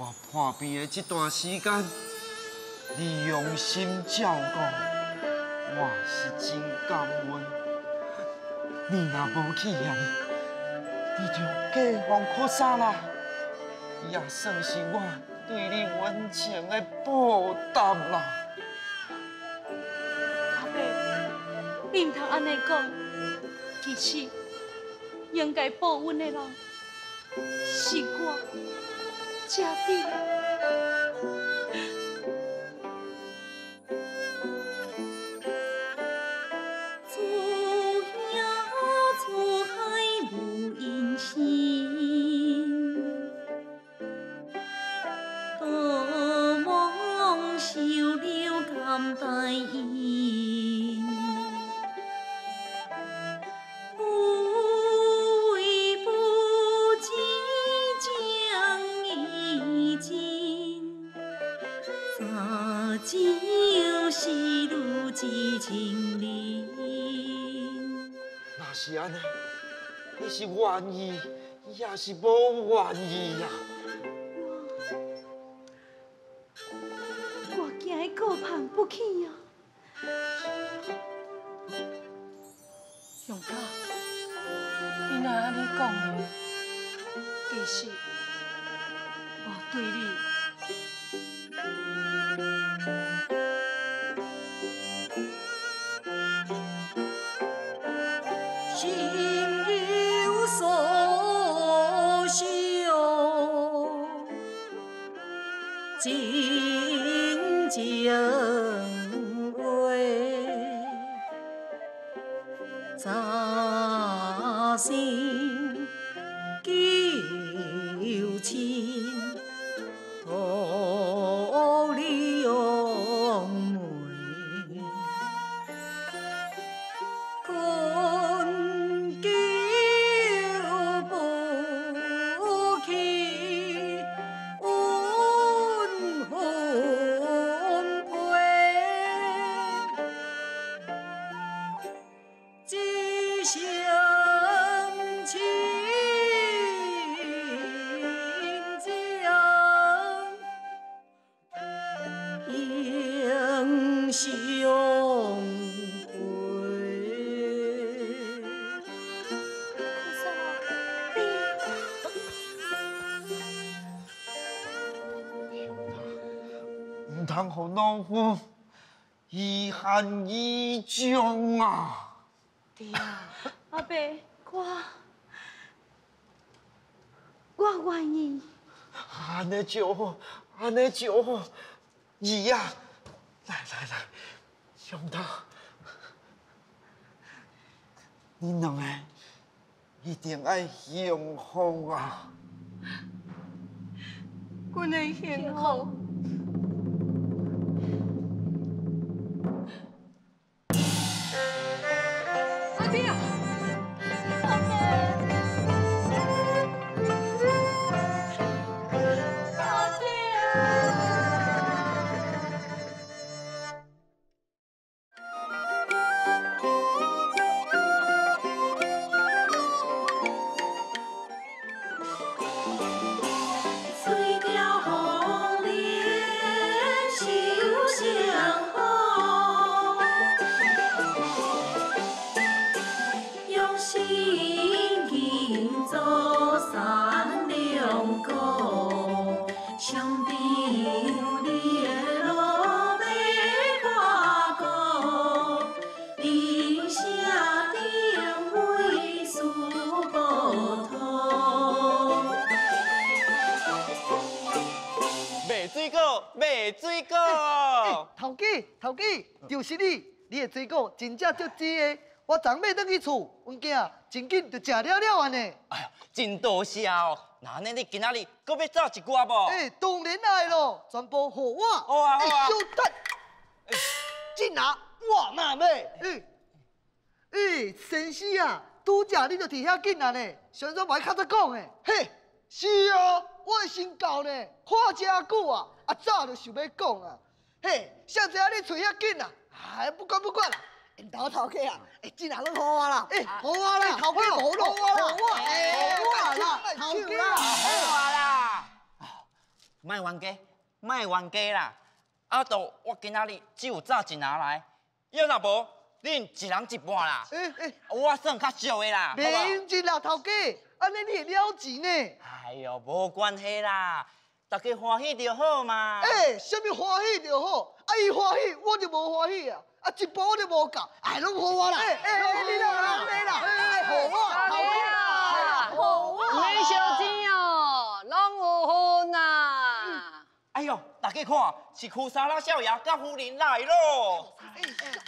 我破病的这段时间，你用心照顾，我是真感恩。你若无去验，你就嫁方扩散啦，也算是我对你温情的报答啦。阿伯，你唔通安尼讲，其实应该报恩的人是我，家弟。是安尼，你是愿意，也是无愿意呀？有所想，真情唔通互老夫遗憾以终啊！弟啊，阿伯，我我愿意。安尼就好，安尼就好。姨呀，来来来，兄弟，你两个一定爱幸福啊！阮的幸福。用心营造善良歌，上顶列落梅花果，林下定位树波涛。卖水果，卖水果。头 家，头家，就是你！你的水果真正足甜的，我昨暝转去厝，阮囝真紧就食了了安尼。哎呀，真多谢哦！那安尼你今仔日搁要走一寡无？哎，当然爱咯，全部互我。好啊好啊哎，小等，进拿我嘛买。哎，哎，先生啊，拄则你就伫遐紧啊呢，想说买较早讲的。嘿，是哦，我的身教呢，看遮久啊，啊早就想要讲啊。嘿，谁知影你嘴遐紧啊？哎，不管不管啦。因头头家啊，哎，进拿拢好我啦，哎，好我啦，头家好咯，好我啦，哎，好我啦，头家啦，好啊啦！卖冤家，卖冤家啦！啊，都我今仔日只有早一拿来，要若无，恁一人一半啦。哎哎，我算较少的啦，好袂吧？用紧啦，头家，安尼你会了钱呢？哎呦，无关系啦，大家欢喜就好嘛。哎，什么欢喜就好，啊伊欢喜我就无欢喜啊，啊一步我就无够，哎，拢好我啦。哎哎哎，你啦，你啦，哎，好我，好我，好我。没小钱哦，拢有分啊。哎呦，大家看，是库沙拉少爷甲夫人来咯。酒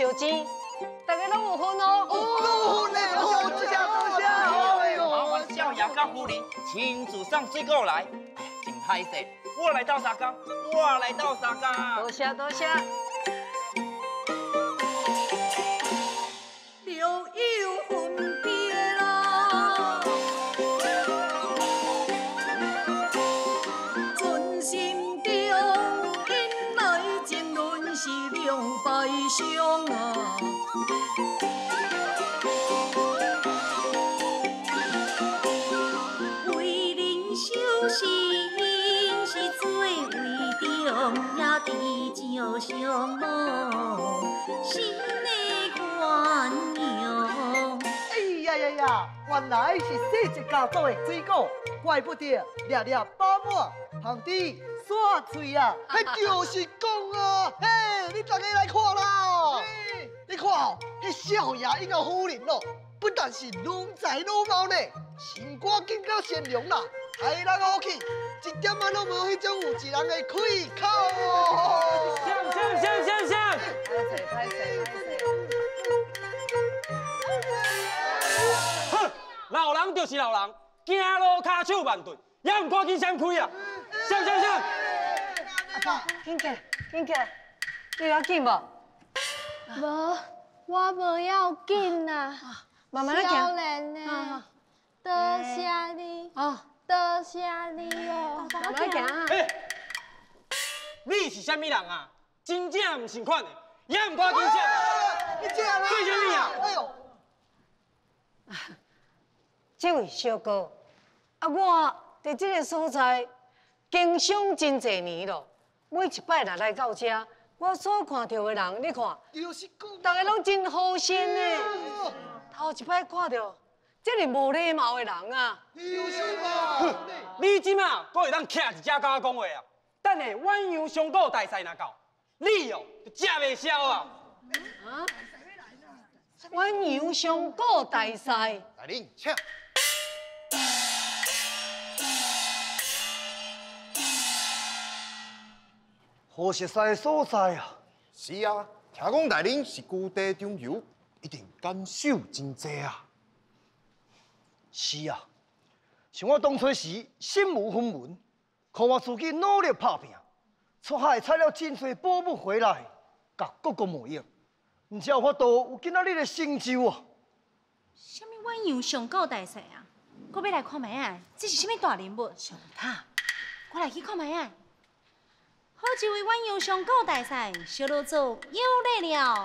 拢唔免小钱，大家拢有分哦。哦，拢分嘞，好，多谢多谢，哎呦，麻烦少爷甲夫人亲自送水果来，哎呀，真歹势，我来斗相共，我来斗相共。多谢多谢。留有分别啦，存心伤啊。为人修行是最为重，要地久相无心的宽容。哎呀呀呀，原来是细只家族的水果，怪不得粒粒饱满，旁地耍嘴啊，迄 就是讲啊，嘿，你大家来看啦，你看哦，迄少爷伊个夫人咯，不但是郎才女貌呢，心肝更加善良啦，待人好气，一点仔拢无迄种有钱人的气口哦。像像像像像。哼，老人就是老人，行路骹手慢顿，也唔赶紧闪开啊！像像像，紧起来，紧起来，你要紧无？无，我无要紧呐。慢慢来少行。年啊呢？多谢你，哦，多谢你哦。慢慢行啊。嘿，你是啥物人啊？真正唔同款的，也唔赶紧闪。你这样对什么啊哎呦，这位小哥，啊，我伫这个所在经商真侪年咯，每一摆来来到遮，我所看到的人，你看。大家拢真好心呢。头一摆看到这么无礼貌的人啊，你即马搁会当徛一只甲我讲话啊？等下鸳鸯上古大赛若到，你哦就食袂消啊！啊，鸳鸯上古大赛，来恁请。好熟悉的所在啊！是啊，听讲大恁是居地中游，一定感受真济啊。是啊，像我当初时身无分文，靠我自己努力打拼，出海采了真多宝物回来，甲各国贸易，唔才有法度有今仔日的成就啊！什么鸳鸯上古大赛啊？我要来看卖啊！这是什么大人物？上塔，我来去看卖啊！好几位网友上古大赛，小老做有礼了。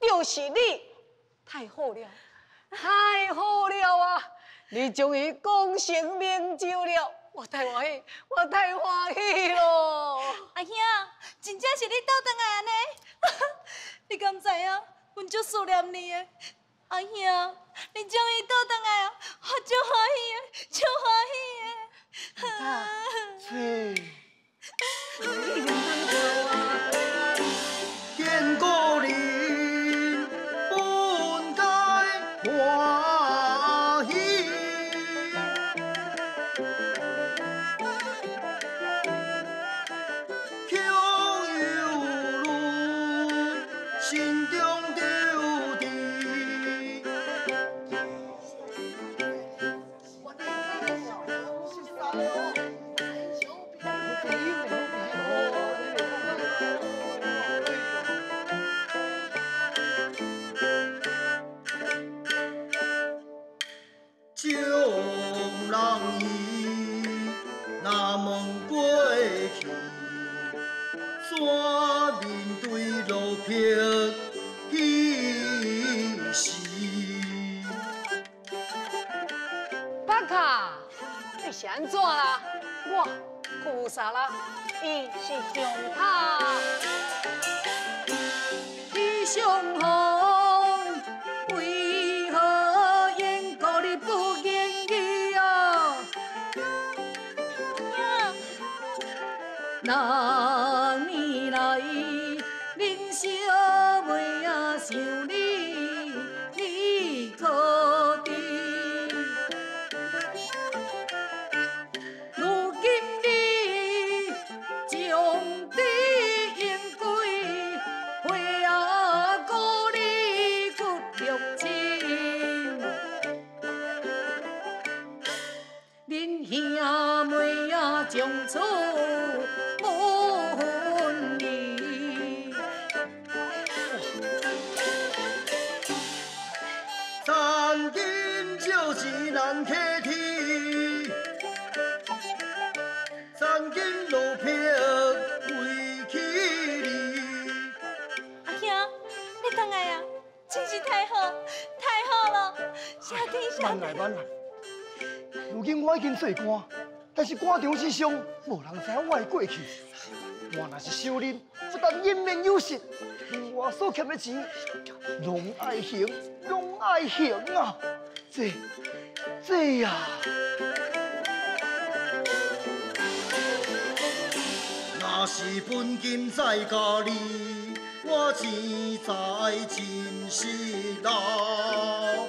就是你，太好了，太好了啊！你终于功成名就了，我太欢喜，我太欢喜了！阿兄，真正是你倒转来安尼，你敢知影？阮足思念你的，阿兄，你终于倒转来啊，我足欢喜的，足欢喜 don't 你上好，为何因故你不愿意啊？那就是难客天，残金落魄为起你。阿兄，你倒来啊，真是太好，太好了，谢天谢地。慢来慢来，如今我已经做官，但是官场之上，无人知影我的过去。我若是小人，不但颜面有失，我所欠的钱，拢爱还，拢爱行啊！这这呀、若是本金在家里，我钱在真是老，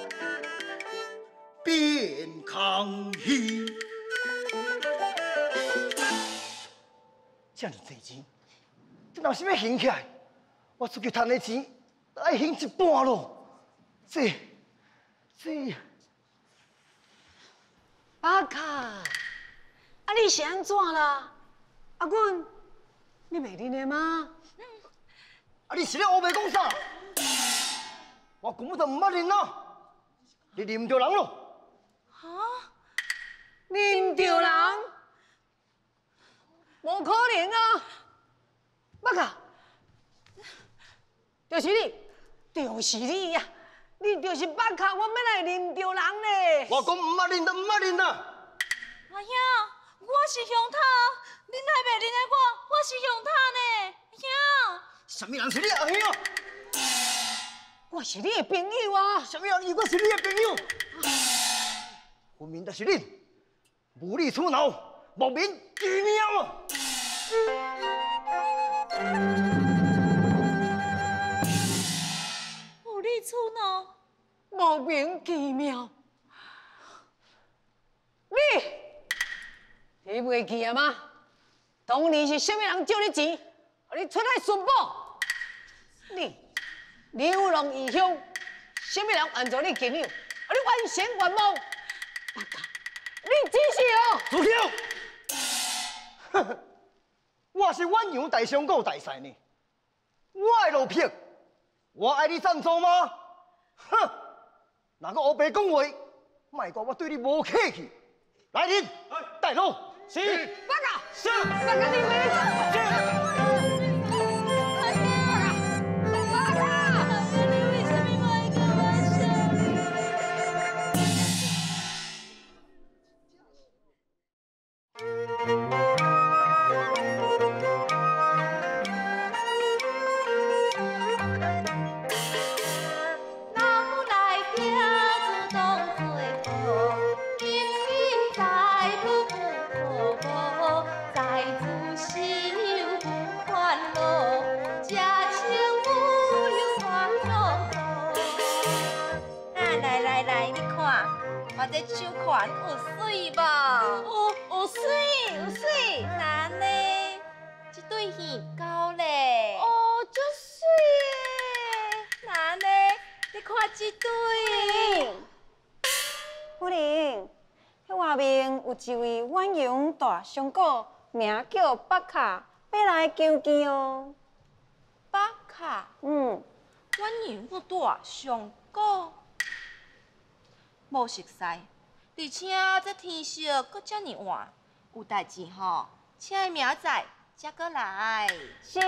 变康熙。这么多钱，这若是要行起来，我出去赚的钱爱行一半咯。这这，阿卡，啊你是安怎啦？啊阮，你袂认的吗？啊你是咧乌白讲啥？我根本就唔捌认啊！你认唔着人咯？认着人，无可能啊！阿卡，就是你，就是你呀、你就是巴卡，我要来认着人呢。我讲唔捌认就唔捌认啊！阿兄，我是乡塔，恁还袂认得我？我是乡塔呢，阿兄。什么人是你阿兄？我是你的朋友啊！什么人以我是你的朋友？分明就是你，无理取闹，莫名其妙啊！无理取闹，莫名其妙。你，你袂记啊吗？当年是什么人借你钱，互你出来寻宝？你流浪异乡，什么人按照你朋友，互你完成愿望？你真是哦！主兄，呵呵，我是远洋大商股大赛呢，我的路撇，我爱你赞助吗？哼，若个黑白讲话，卖怪我对你无客气。来人，带路。是，八嘎，是，八嘎，你没走。一位远洋大商贾，名叫北卡，要来求见哦。北卡，嗯，阮有个大上高，无熟悉，而且这天色搁遮尔晚，有代志吼，请伊明仔载才过来。是。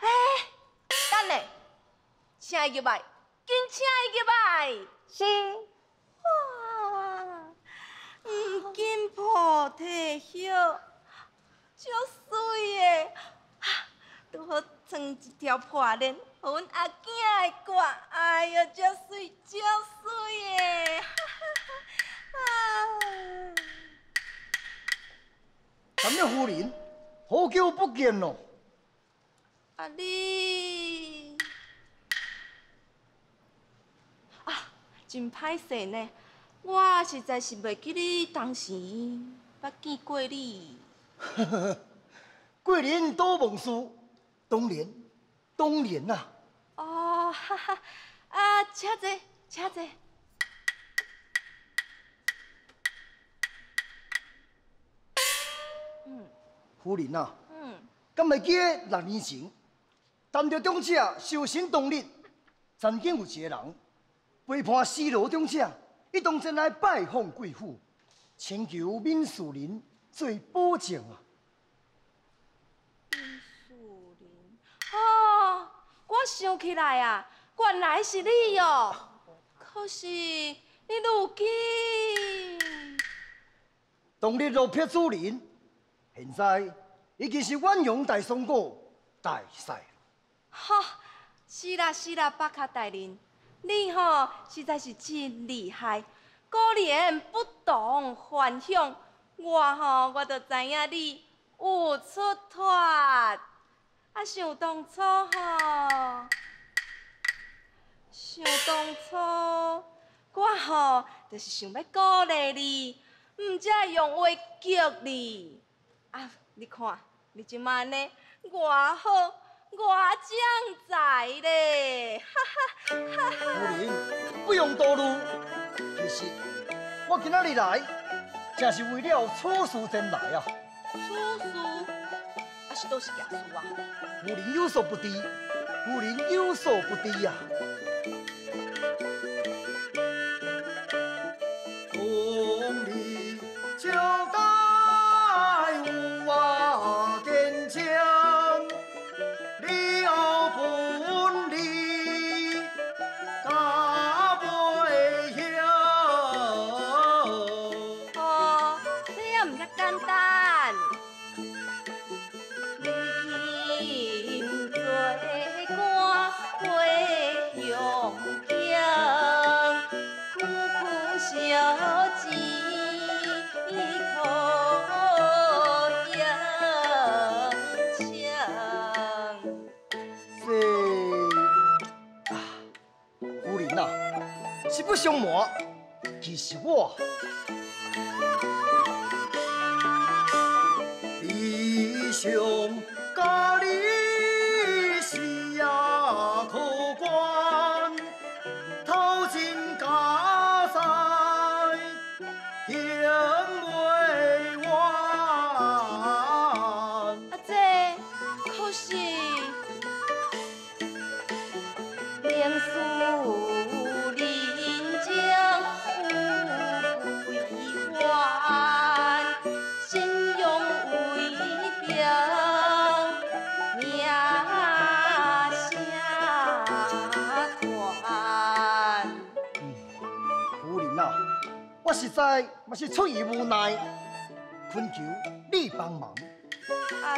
哎等下，请伊入来，紧请伊入来。是。金菩提叶，足水的，哈，拄好穿一条破链，互阮阿囝的挂，哎哟，足水，足水的，哈哈哈！咱们夫人，好久不见咯。啊，啊你啊，真歹势呢，我实在是袂记你当时捌见过你。贵人多蒙事，当年，当年呐、哦，哈哈，啊，请坐，请坐。嗯夫人呐、嗯，敢会记得六年前，谈着中者修行当日，曾经有一个人背叛西罗中者，一同前来拜访贵妇，请求闵树林做保证啊。树林。哦，我想起来啊，原来是你哦。可是你如今，当日落魄主人，现在已经是远洋大商贾大赛。哈，是啦是啦，巴卡大人，你吼实在是真厉害，果然不懂幻想。我吼我就知影你有出脱。啊，想当初吼，想当初我吼就是想要鼓励你，毋则用话激你。啊，你看，你即摆呢，偌好，偌精彩，夫哈！人不用多虑，其实我今仔日来，正是为了此事前来啊。叔叔，还是都是假叔啊？夫人有所不知，夫人有所不知呀、当实不相瞒，其实我理想家里是也可观，头前家财行未完。阿姐，可是连树在嘛是出于无奈，恳求你帮忙。啊，